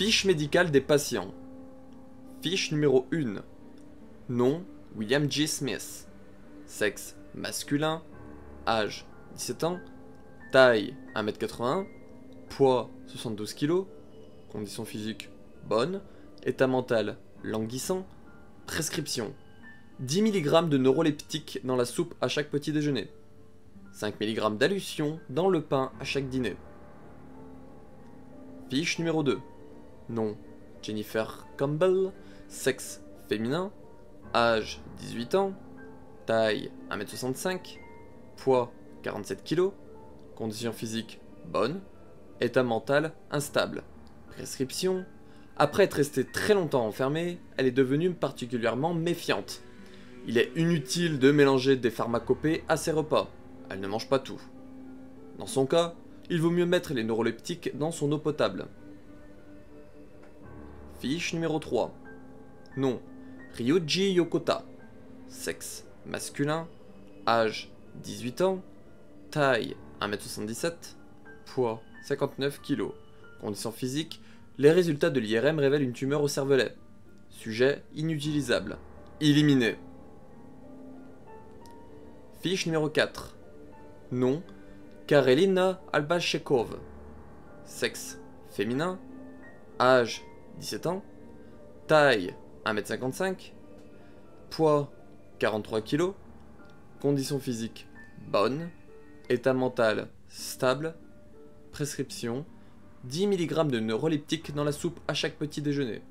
Fiche médicale des patients. Fiche numéro 1. Nom William G. Smith. Sexe masculin. Âge 17 ans. Taille 1m81. Poids 72 kg. Condition physique bonne. État mental languissant. Prescription 10 mg de neuroleptique dans la soupe à chaque petit déjeuner. 5 mg d'allusion dans le pain à chaque dîner. Fiche numéro 2. Nom Jennifer Campbell. Sexe féminin. Âge 18 ans. Taille 1m65. Poids 47 kg. Condition physique bonne. État mental instable. Prescription. Après être restée très longtemps enfermée, elle est devenue particulièrement méfiante. Il est inutile de mélanger des pharmacopées à ses repas. Elle ne mange pas tout. Dans son cas, il vaut mieux mettre les neuroleptiques dans son eau potable. Fiche numéro 3. Nom Ryuji Yokota. Sexe masculin. Âge 18 ans. Taille 1m77. Poids 59 kg. Condition physique Les résultats de l'IRM révèlent une tumeur au cervelet. Sujet inutilisable. Éliminé. Fiche numéro 4. Nom Karelina Albashekov. Sexe féminin. Âge 17 ans. Taille 1m55. Poids 43 kg. Condition physique bonne. État mental stable. Prescription 10 mg de neuroleptique dans la soupe à chaque petit déjeuner.